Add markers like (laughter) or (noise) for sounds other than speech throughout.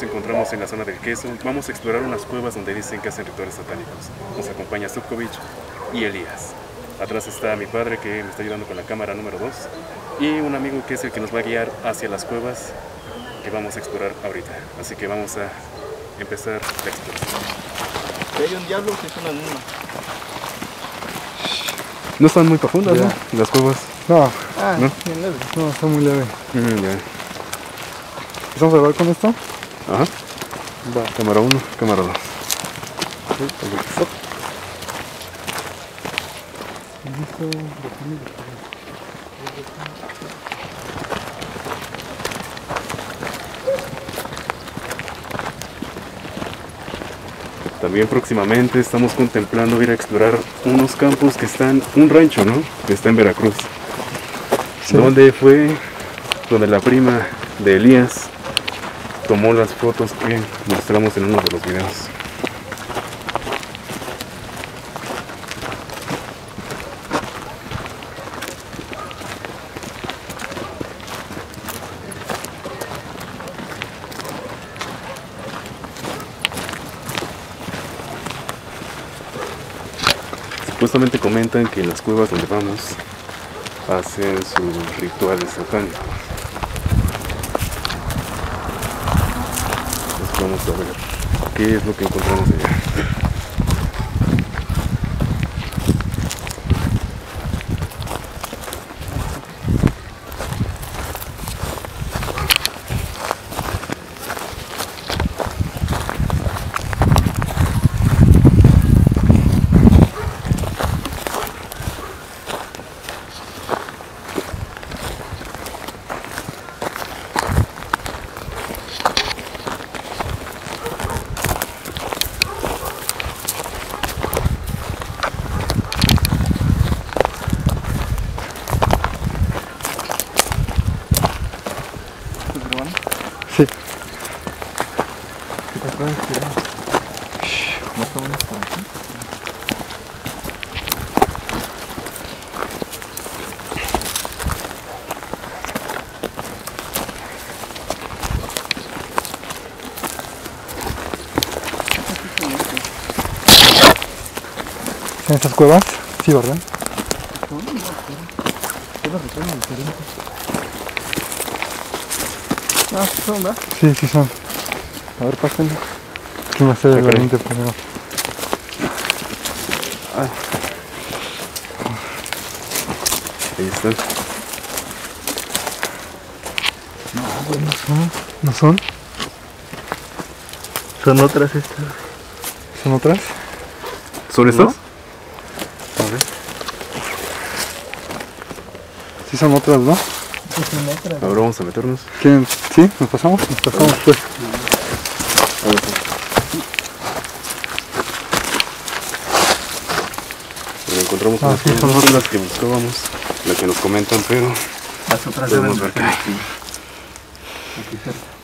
Nos encontramos en la zona del queso. Vamos a explorar unas cuevas donde dicen que hacen rituales satánicos. Nos acompaña Subkovich y Elías. Atrás está mi padre que me está ayudando con la cámara número 2 y un amigo que es el que nos va a guiar hacia las cuevas que vamos a explorar ahorita. Así que vamos a empezar la exploración. Hay un diablo, si es una luna. No están muy profundas. Las cuevas. No, Ah, ¿No? bien leve. no, está muy leve. Mm, ya. ¿Empezamos a grabar con esto? Ajá. Va. Cámara 1, cámara 2. También próximamente estamos contemplando ir a explorar unos campos que están, un rancho, ¿no? Que está en Veracruz. Sí. Donde fue, donde la prima de Elías tomó las fotos que mostramos en uno de los videos. Supuestamente comentan que en las cuevas donde vamos hacen sus rituales satánicos. Vamos a ver qué es lo que encontramos allá. ¿Estás grabando? Sí. ¿Qué te acuerdas que no está bueno por aquí? ¿En estas cuevas? Sí, ¿verdad? Diferentes. Ah, sí son, ¿verdad? Sí, sí son. A ver, pásenle. ¿Quién va a ser el valiente primero? Ahí están. No son. ¿No son? Son otras estas. ¿Son otras? ¿Son estas? A ver. Sí son otras, ¿no? son otras. Ahora vamos a meternos. ¿Quién? ¿Sí? ¿Nos pasamos? Nos pasamos pues. Pero encontramos Ah, unas sí, son son las que buscábamos, las que nos comentan, pero Las otras Podemos deben ver hay. aquí.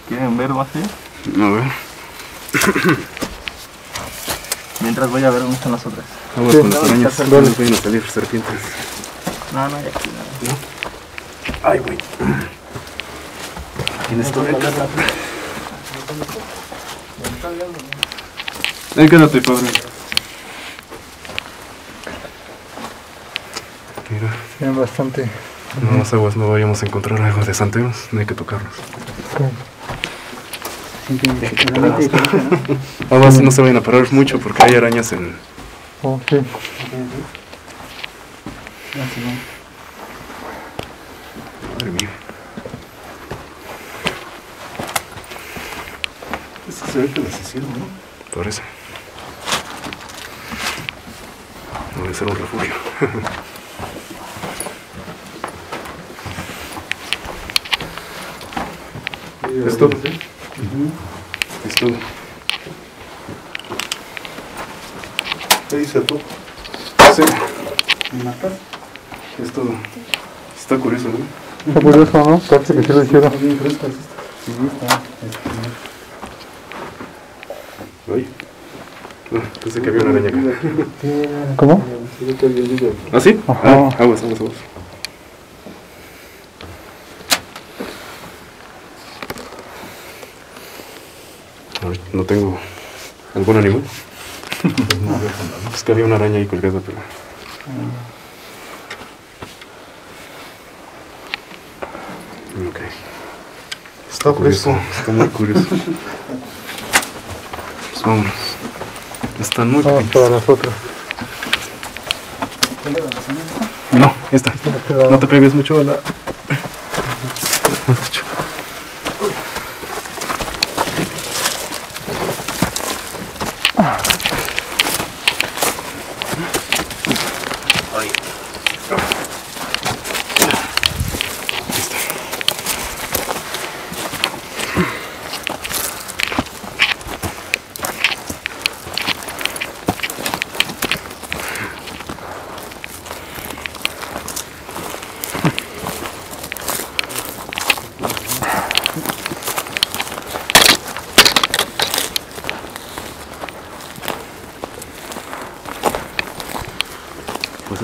¿Quieren ver más allá? a ver. Mientras voy a ver dónde están las otras. Vamos Sí, con las no, arañas, no a. No, no hay aquí. Ay, güey. ¿Tienes todo Ahí quédate, padre. Mira, Tienen bastante. no más aguas, no vayamos a encontrar algo de santeos, no hay que tocarlos. Aguas, (laughs) no se vayan a parar mucho porque hay arañas en... Oh, sí. Madre mía. Esto se ve que las hicieron, ¿no? Parece. Debe ser un refugio. (laughs) ¿Es todo? Es todo. ¿Qué dice tú? Sí, ¿Me matas? es todo. Está curioso, ¿no? Está curioso, ¿no? Parece que sí lo hicieron. Está bien frescas. Sí, está. Ay. Ah, pensé que había una araña acá. ¿Cómo? ¿Ah, sí? Ajá. Ah, aguas, aguas, aguas. no tengo algún animal. (laughs) es que había una araña ahí colgada, pero... Ok. Está Curioso, fresco. está muy curioso. (laughs) Vámonos. Están muy Vamos para nosotros. No, esta. No te pegues mucho a la. Pues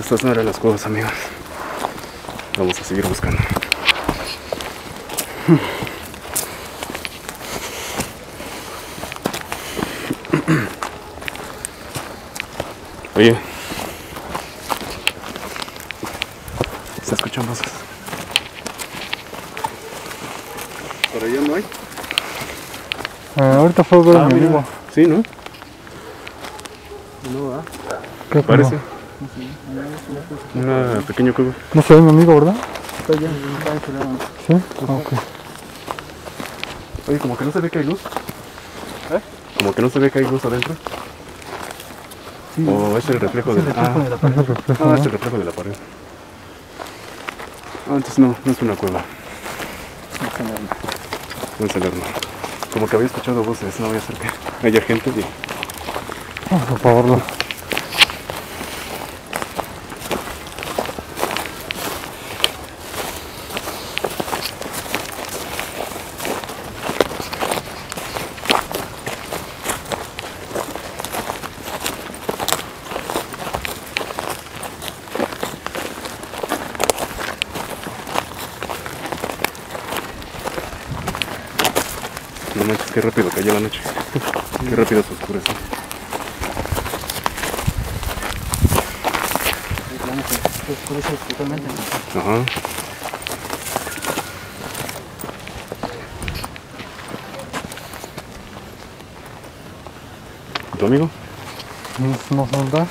estas no eran las cuevas, amigos. Vamos a seguir buscando. Oye. Se escuchan voces. Por allá no hay. Ah, ahorita fue a ver a mi. Sí, ¿no? Creo que Parece. No. Una pequeña cueva. no se ve mi amigo, ¿verdad? Sí. Ah, ok. Oye, como que no se ve que hay luz. ¿Eh? Como que no se ve que hay luz adentro. O es el reflejo de la, ah, Es el reflejo, ah, ¿no? es el reflejo de la pared. Ah, entonces no, no es una cueva. No es el horno. Como que había escuchado voces, no voy a hacer que haya gente y Ah, por favor, no. no manches, qué rápido cayó la noche. Qué rápido se oscurece. Ajá. ¿Tu amigo? No, no, no, ¿verdad?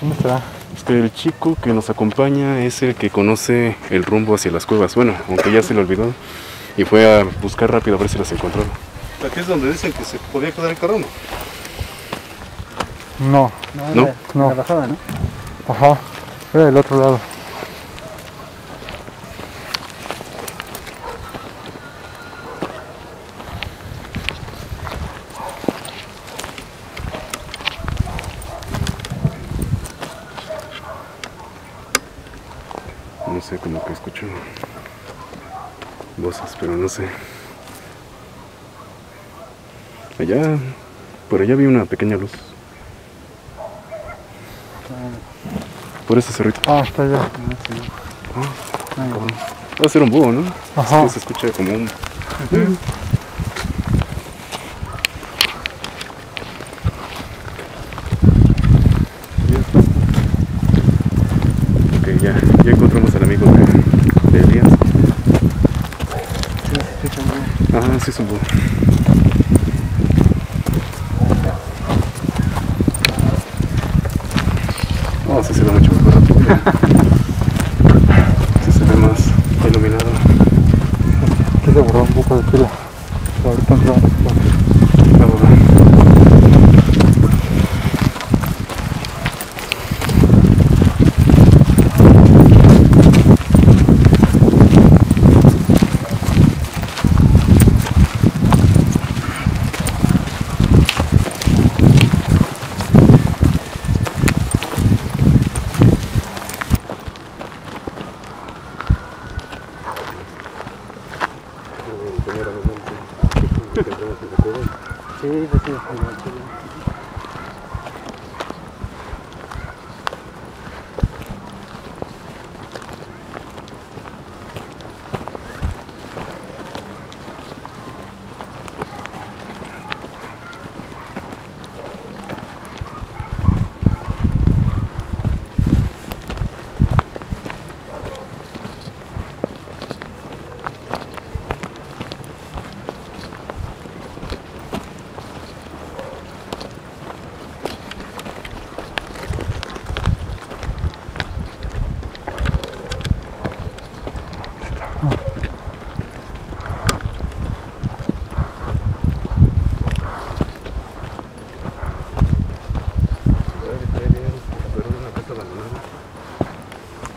¿Dónde estará? Es que el chico que nos acompaña es el que conoce el rumbo hacia las cuevas. Bueno, aunque ya se le olvidó. Y fue a buscar rápido a ver si las encontró. Aquí es donde dicen que se podía quedar el carro, ¿no? No, ¿No? no. La bajada, ¿no? Ajá. Era del otro lado. Allá, por allá vi una pequeña luz. Por ese cerrito. Ah, está allá. Ah, Va a ser un búho, ¿no? Ajá. Es se escucha como un...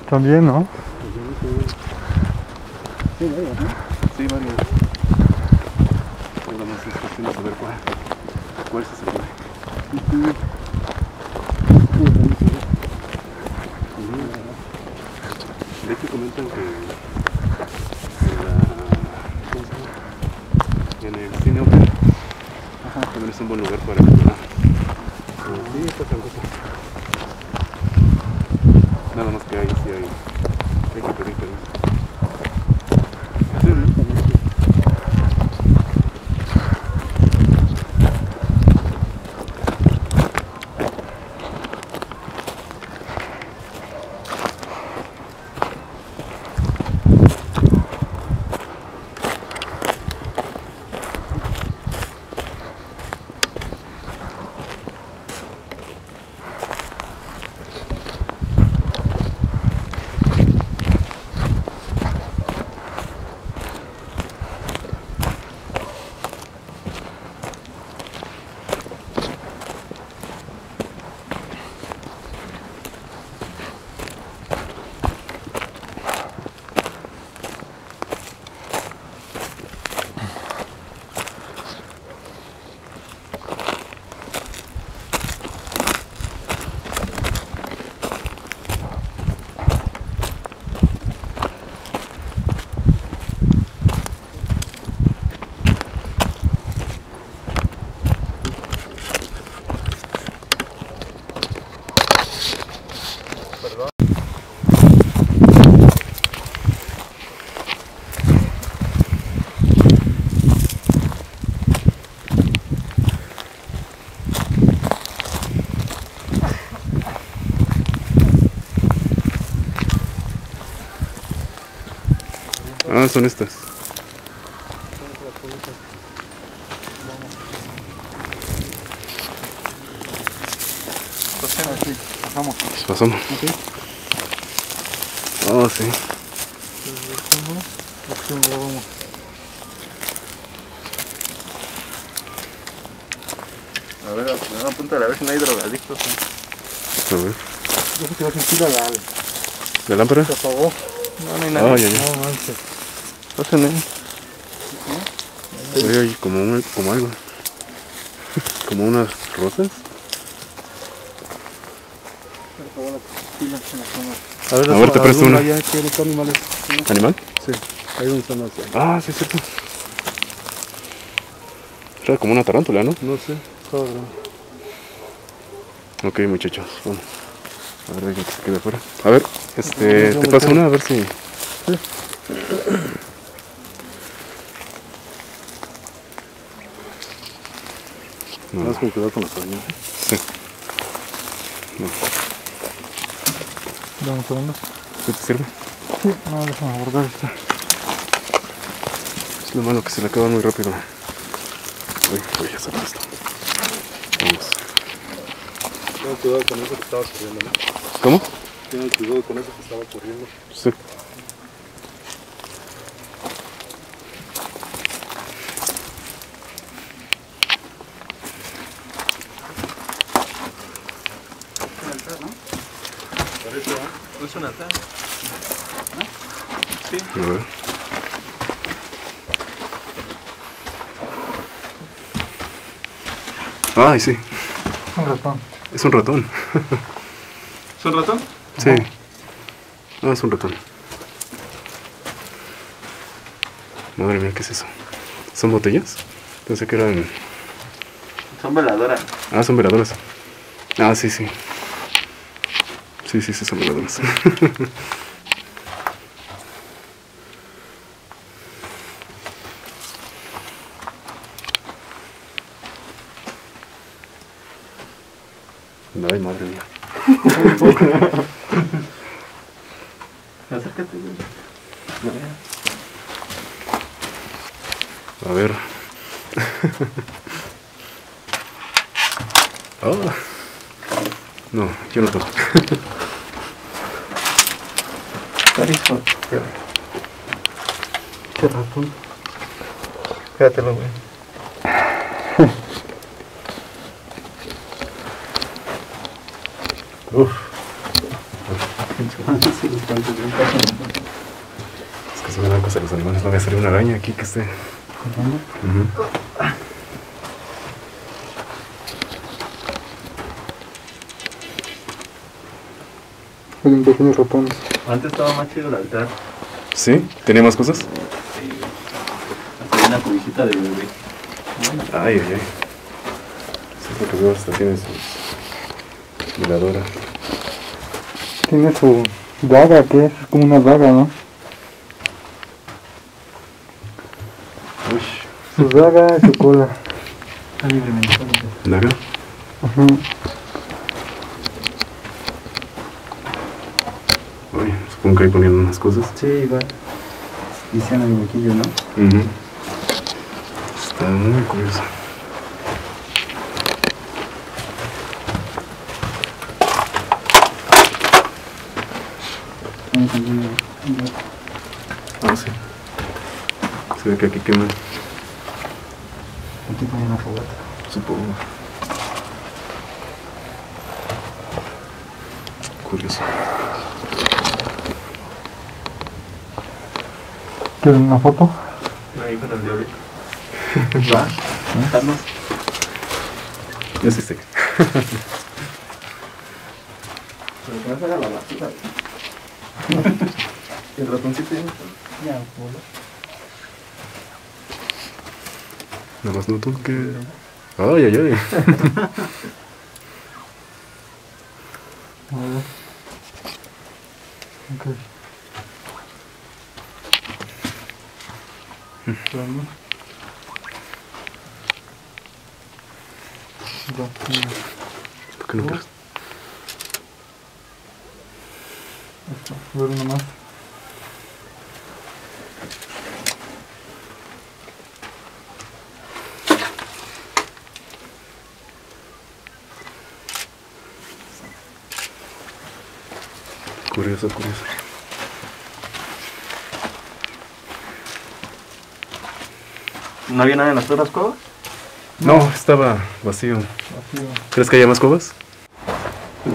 También, ¿no? Son estas. Pasamos. Pues pasamos. Oh, sí. vamos. A ver, apúntale a ver si no hay drogadictos. A ver. Yo que va a sentir la, la, ¿La lámpara? se apagó. No, no hay nada. Ah, ya, ya. No manches. Pasen ahí. Oye, hay como, un, como algo. Como unas rosas. A ver, A ver, te presto una. Allá animales. ¿Animal? Sí, ahí donde están las. Ah, sí, es cierto. Era como una tarántula, ¿no? No sé, estaba. Ok, muchachos. Vamos. A ver, dejen que se quede afuera. A ver, este, te paso una a ver si. No, Más con cuidado con las arañas. Dame un segundo. ¿qué te sirve? Sí, no, déjame abordar esta. Es lo malo que se le acaba muy rápido. Uy, voy a hacer esto. Vamos. Ten cuidado con eso que estaba corriendo, ¿no? ¿Cómo? Ten cuidado con eso que estaba corriendo. Sí. Es una altar. A ver. Ay, sí. Un ratón. Es un ratón. ¿Es un ratón? Sí. Ah, es un ratón. Madre mía, ¿qué es eso? ¿Son botellas? Pensé que eran... Son veladoras. Ah, son veladoras. Ah, sí, sí. Sí, sí, sí, son veladoras. Ay, madre mía. Carizo. Qué ratón. Fíjatelo, güey. (laughs) Uf. Es que se me dan cosas los animales. No voy a salir una araña aquí que esté. Ujú. Hay Antes estaba más chido el altar. ¿Sí? ¿Tenía más cosas? Hasta hay una cubijita de bebé. Ay, ay, ay. Sí, porque veo hasta tiene su miradora. Tiene su daga, que es como una daga, ¿no? Uy, Su daga y su cola. Está libremente. ¿Naga? Ajá. Que ahí ponían unas cosas. Sí, igual. Dicen el huequillo, ¿no? Ujú. Está muy curioso. Ah, sí. Se ve que aquí queman, Aquí ponen la fogata. supongo. Curioso. ¿Quieren una foto? Ahí con el diablito. (laughs) Va. Carlos. Ya sí sé. Pero que no se haga la basura. (laughs) El ratoncito ya. Ya, Nada más noto que. Ay, ay, ay. (laughs) A ver. Ok. Espérame. Ya, mira, ¿Por qué no crees? esto. A ver, uno más. Curioso, curioso. ¿No había nada en las otras cuevas? No, estaba vacío. Vacío. ¿Crees que haya más? Pues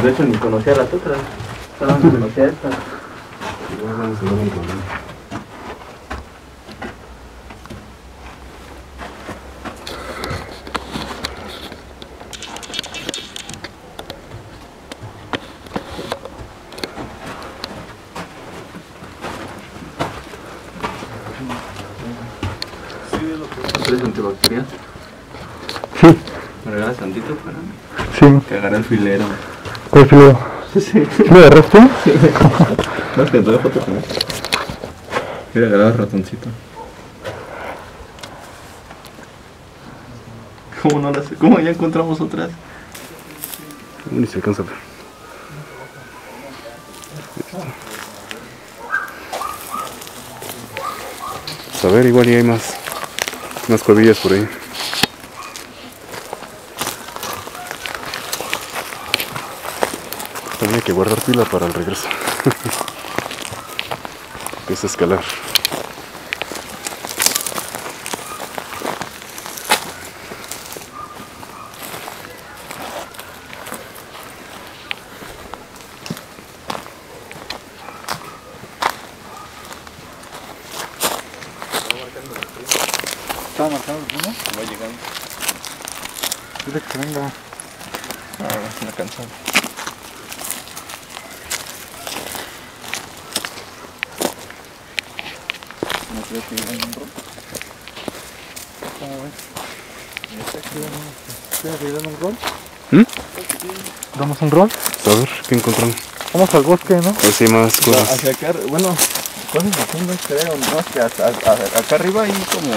de hecho ni conocía las otras. Solamente conocía esta. Igual vamos a dar un problema. ¿Tres antibacterial? Sí, ¿Me regalas tantito para sí. Que agarre el filero? ¿Cuál filo? Sí. ¿Lo agarraste? (laughs) No, que te doy foto con él. Mira, el ratoncito. ¿Cómo no las ¿Cómo ya encontramos otras? Ni se alcanza a ver. Pues a ver, igual y hay más, más cuevillas por ahí. Hay que guardar pila para el regreso. (laughs) es escalar. ¿Estaba marcado uno? Va llegando. Dile que venga. Ah, una canción. No creo que hay un roto. ¿Cómo ves? ¿Quieres que demos un rol? ¿Mm? ¿Damos un rol? A ver, ¿qué encontramos? Vamos al bosque, ¿no? Si hay más cosas. Hacia acá, bueno, cosas así no creo, no, es que hasta- a- acá arriba hay como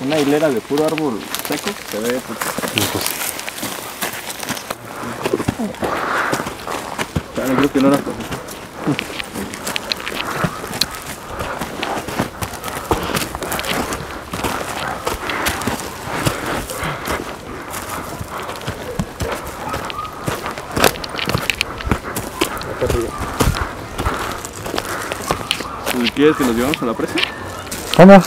una hilera de puro árbol seco que se ve pues, No, pues, Claro, creo que no era ¿Quieres que nos llevamos a la presa? Vamos.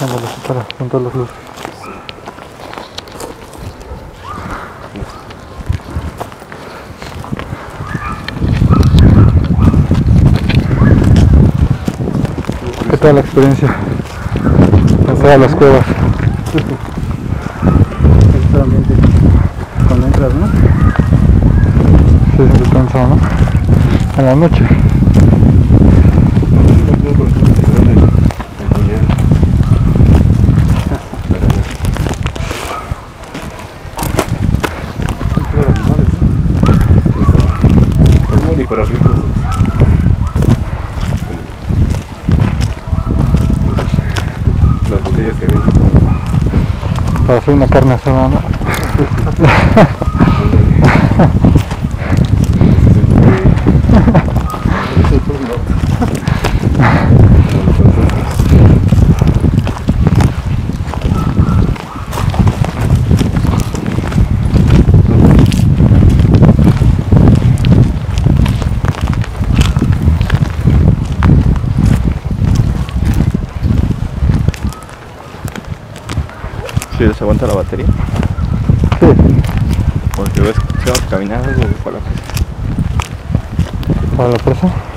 Vamos, para juntar las luces. ¿Qué tal la experiencia? En todas las cuevas. Cuando entras, ¿no? Sí, se cansado, ¿no? En la noche. Es muy para ricos. Las botellas que ven. Para hacer una carne asada. (laughs) Les aguanta la batería. Porque vamos a caminar algo para la presa. Para la presa.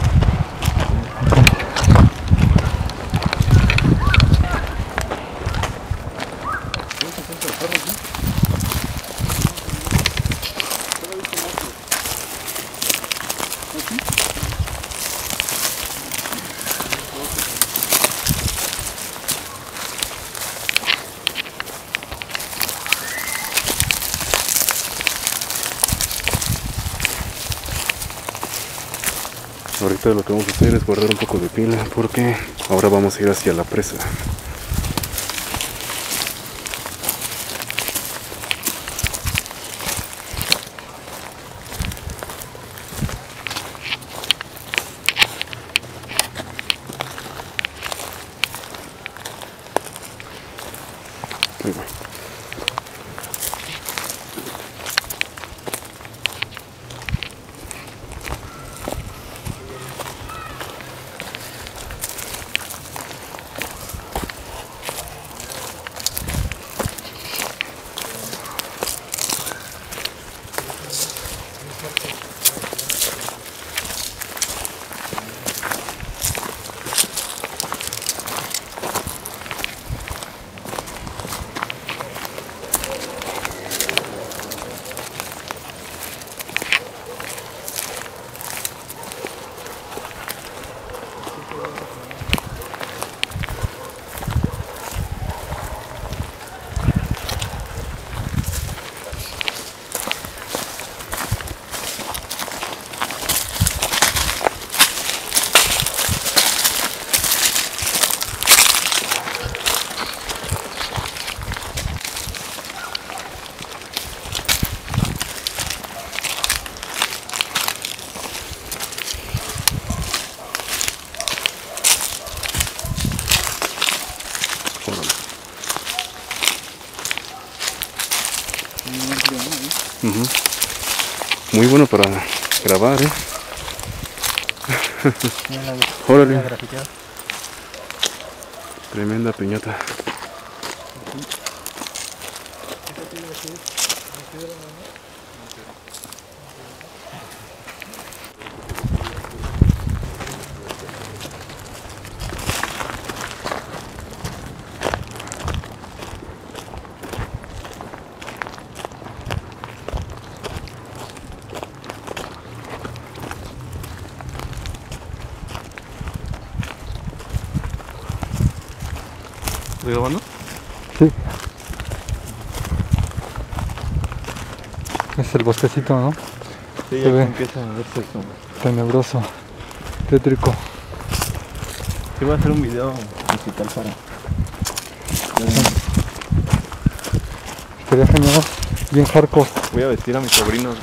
Ahorita lo que vamos a hacer es guardar un poco de pila porque ahora vamos a ir hacia la presa. Ahí va. Ujú. Muy bueno para grabar, ¿eh? (laughs) Órale. Tremenda piñata. ¿Estoy grabando? Sí. Es el bosquecito, ¿no? Sí, ve. empieza a verse como... Tenebroso. Tétrico. Sí, voy a hacer un video musical para... Estaría genial. Bien hardcore. Voy a vestir a mis sobrinos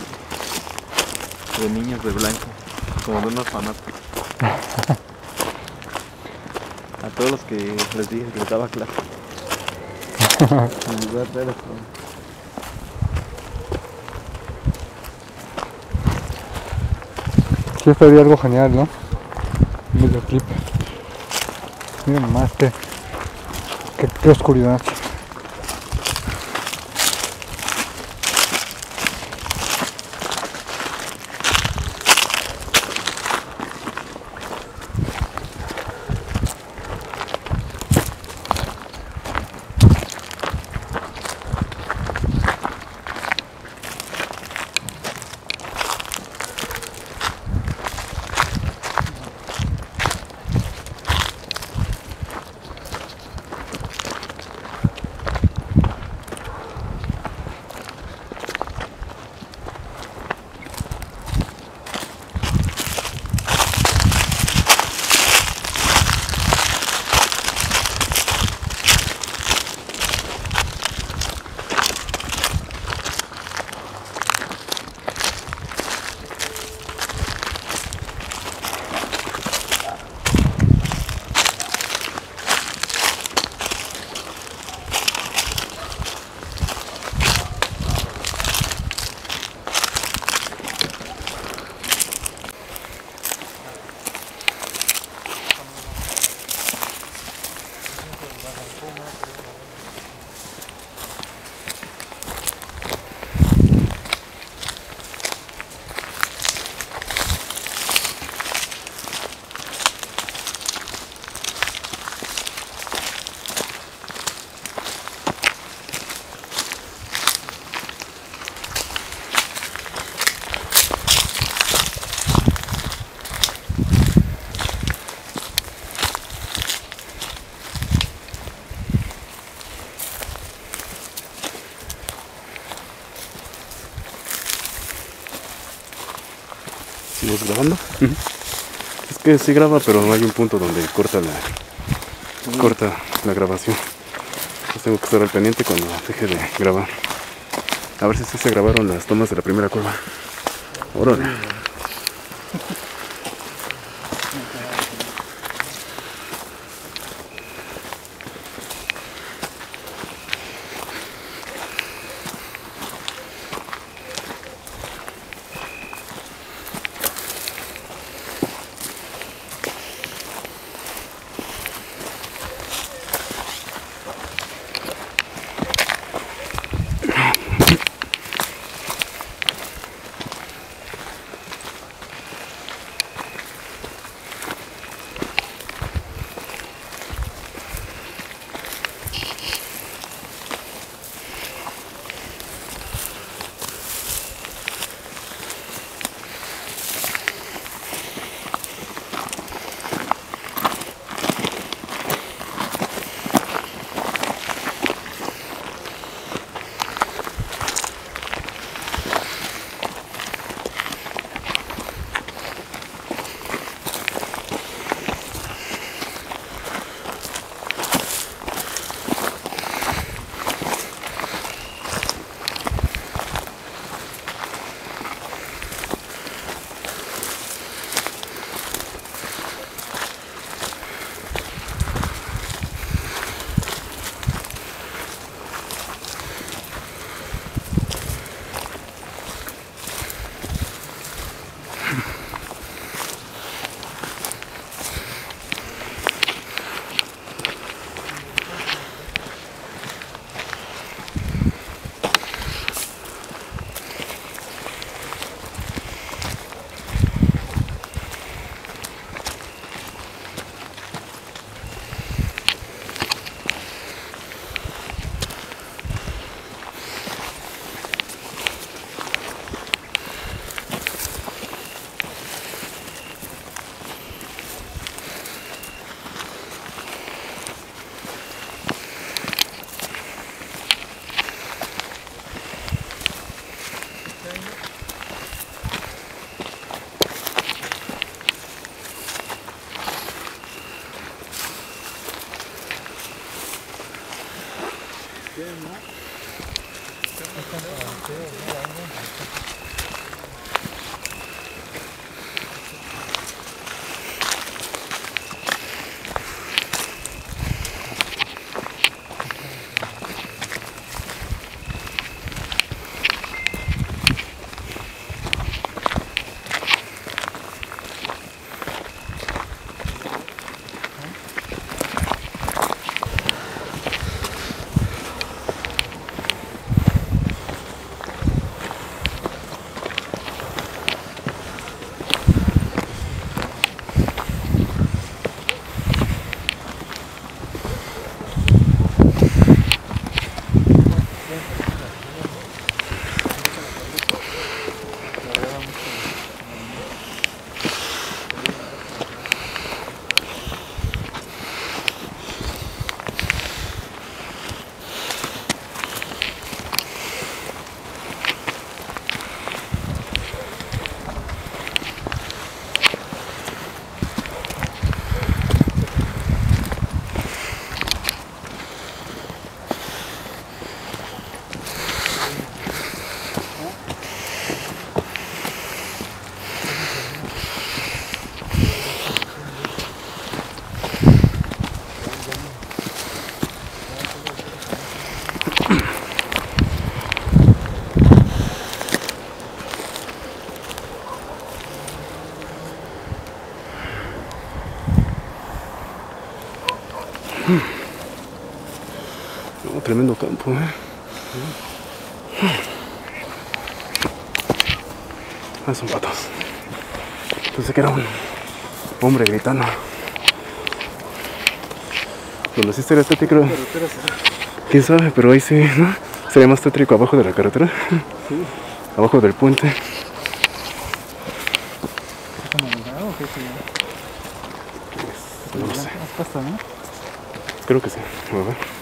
de niños de blanco, como de un orfanato. (laughs) Todos los que les dije que les daba clase. En lugar de. Sí, estaría algo genial, ¿no? Un videoclip. Miren más este Qué, qué oscuridad. ¿Sigues grabando? Es que sí graba, pero no hay un punto donde corta la, corta la grabación. Entonces tengo que estar al pendiente cuando deje de grabar. A ver si sí se grabaron las tomas de la primera curva. Órale. Thank you. Tremendo campo, ¿eh? Ah, son patos. Pensé que era un hombre gritando. Donde sí estaría tétrico. Quién sabe, pero ahí sí, ¿no? Sería más tétrico abajo de la carretera. Abajo del puente. ¿Cómo lo o qué se No lo sé. Creo que sí. A ver.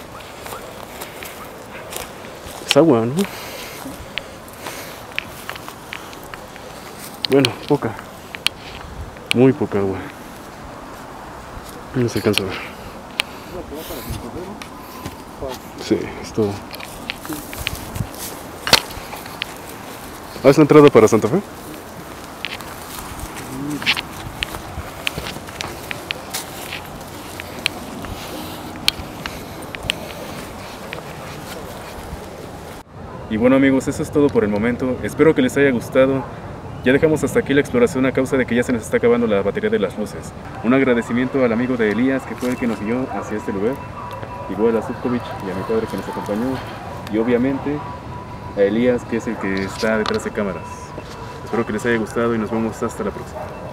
Es agua, ¿no? Bueno, poca. Muy poca agua. No se alcanza a ver. Sí, es todo. ¿Has entrado para Santa Fe? Bueno amigos, eso es todo por el momento. Espero que les haya gustado. Ya dejamos hasta aquí la exploración a causa de que ya se nos está acabando la batería de las luces. Un agradecimiento al amigo de Elías que fue el que nos guió hacia este lugar. Igual a Sufkovic y a mi padre que nos acompañó. Y obviamente a Elías que es el que está detrás de cámaras. Espero que les haya gustado y nos vemos hasta la próxima.